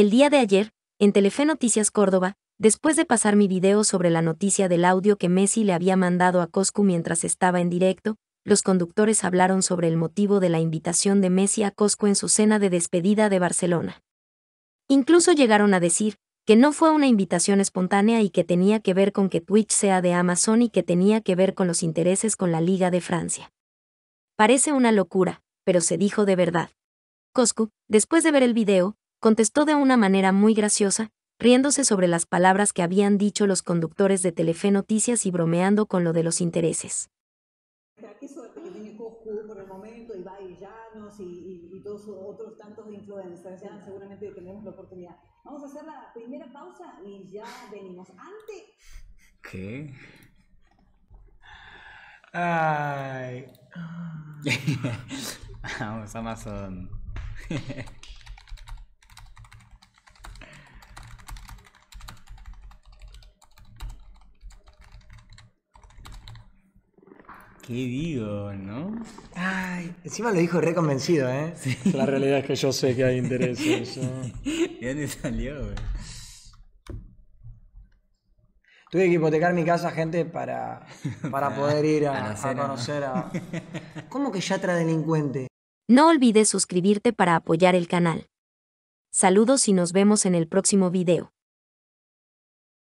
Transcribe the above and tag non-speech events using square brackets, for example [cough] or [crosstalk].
El día de ayer, en Telefe Noticias Córdoba, después de pasar mi video sobre la noticia del audio que Messi le había mandado a Coscu mientras estaba en directo, los conductores hablaron sobre el motivo de la invitación de Messi a Coscu en su cena de despedida de Barcelona. Incluso llegaron a decir que no fue una invitación espontánea y que tenía que ver con que Twitch sea de Amazon y que tenía que ver con los intereses con la Liga de Francia. Parece una locura, pero se dijo de verdad. Coscu, después de ver el video, contestó de una manera muy graciosa, riéndose sobre las palabras que habían dicho los conductores de Telefe Noticias y bromeando con lo de los intereses. Qué suerte que tiene Coscu por el momento, Ibai Llanos y, y, y todos otros tantos influencers. Ya seguramente tenemos la oportunidad. Vamos a hacer la primera pausa y ya venimos. Antes. ¿Qué? Ay. [laughs] Vamos, Amazon. [laughs] ¿Qué digo, no? Ay, encima lo dijo re convencido, ¿eh? La realidad es que yo sé que hay intereses. yo- ¿De dónde salió, güey? Tuve que hipotecar mi casa, gente, para, para [laughs] poder ir a a, conocer a... [laughs] ¿Cómo que Yatra delincuente? No olvides suscribirte para apoyar el canal. Saludos y nos vemos en el próximo video.